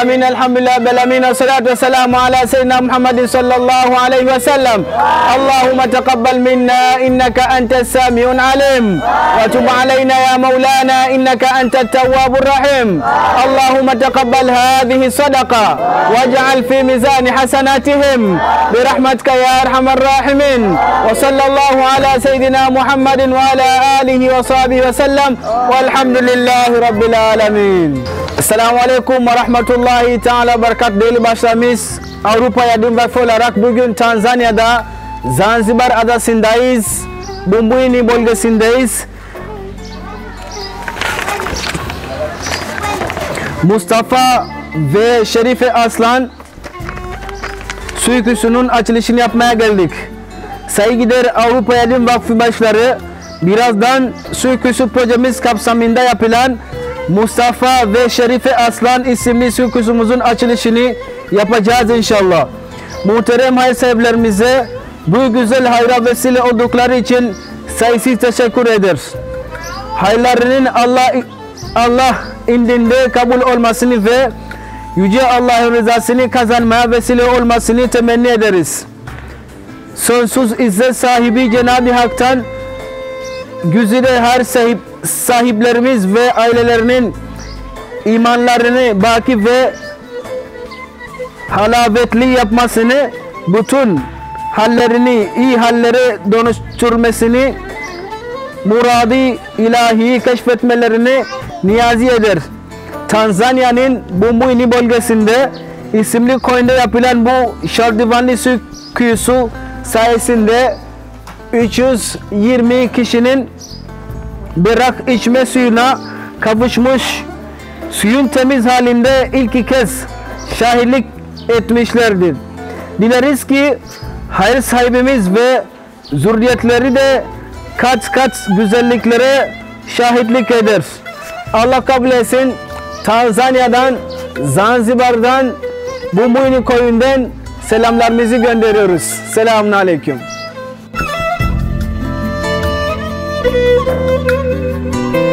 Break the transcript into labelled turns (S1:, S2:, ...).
S1: آمين. الحمد لله رب العالمين والصلاة والسلام على سيدنا محمد صلى الله عليه وسلم. اللهم تقبل منا إنك أنت السميع العليم. وتب علينا يا مولانا إنك أنت التواب الرحيم. اللهم تقبل هذه الصدقة واجعل في ميزان حسناتهم. برحمتك يا أرحم الراحمين. وصلى الله على سيدنا محمد وعلى آله وصحبه وسلم. والحمد لله رب العالمين. Selamun Aleyküm ve Rahmetullahi Teala Berkat değerli başlarımız Avrupa Yardım Vakfı olarak bugün Tanzanya'da Zanzibar adasındayız. Bumbuyini bölgesindeyiz. Mustafa ve Şerife Aslan Suiküsü'nün açılışını yapmaya geldik. Saygıdeğer Avrupa Yardım Vakfı başları birazdan Suiküsü projemiz kapsamında yapılan Mustafa ve Şerife Aslan isimli suiküsümüzün açılışını yapacağız inşallah. Muhterem hayırseverlerimize bu güzel hayra vesile oldukları için sayısız teşekkür eder. Hayırlarının Allah Allah indinde kabul olmasını ve Yüce Allah'ın rızasını kazanmaya vesile olmasını temenni ederiz. Sonsuz izzet sahibi Cenab-ı Hak'tan güzide her sahip sahiplerimiz ve ailelerinin imanlarını baki ve halavetli yapmasını, bütün hallerini iyi hallere dönüştürmesini, muradi ilahi keşfetmelerini niyazi eder. Tanzanya'nın Bumbuyni bölgesinde isimli koyunda yapılan bu şardivanlı su kuyusu sayesinde 320 kişinin berrak içme suyuna kavuşmuş suyun temiz halinde ilk kez şahitlik etmişlerdir. Dileriz ki hayır sahibimiz ve zürriyetleri de kat kat güzelliklere şahitlik eder. Allah kabul etsin. Tanzanya'dan, Zanzibar'dan, Bumbuyni koyundan selamlarımızı gönderiyoruz. Selamun Aleyküm. Müzik